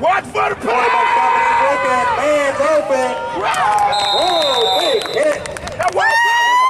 Watch for the play! Hands open. Hands open. Whoa, oh, big hit.